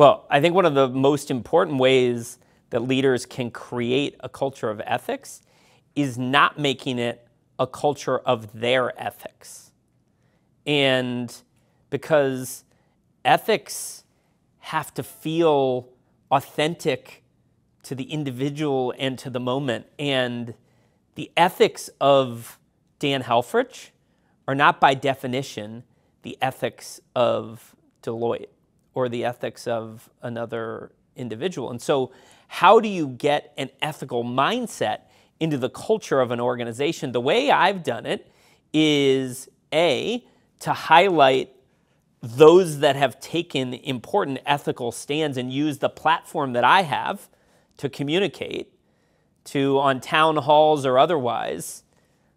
Well, I think one of the most important ways that leaders can create a culture of ethics is not making it a culture of their ethics. And because ethics have to feel authentic to the individual and to the moment. And the ethics of Dan Helfrich are not by definition the ethics of Deloitte or the ethics of another individual. And so, how do you get an ethical mindset into the culture of an organization? The way I've done it is A, to highlight those that have taken important ethical stands and use the platform that I have to communicate to on town halls or otherwise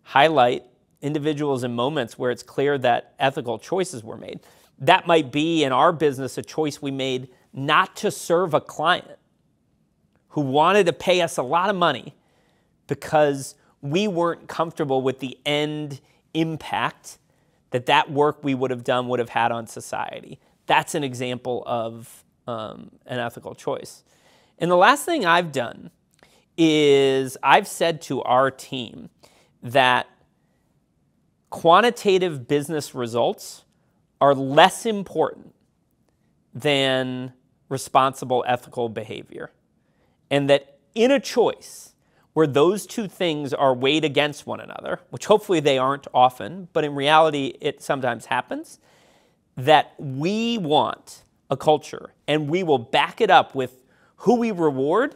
highlight individuals and moments where it's clear that ethical choices were made. That might be in our business a choice we made not to serve a client who wanted to pay us a lot of money because we weren't comfortable with the end impact that that work we would have done would have had on society. That's an example of um, an ethical choice. And the last thing I've done is I've said to our team that quantitative business results are less important than responsible ethical behavior. And that in a choice, where those two things are weighed against one another, which hopefully they aren't often, but in reality it sometimes happens, that we want a culture and we will back it up with who we reward,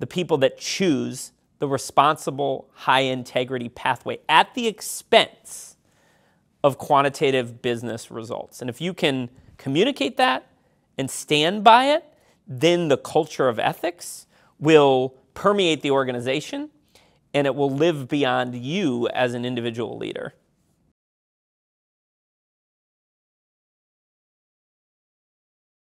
the people that choose the responsible, high integrity pathway at the expense of quantitative business results. And if you can communicate that and stand by it, then the culture of ethics will permeate the organization and it will live beyond you as an individual leader.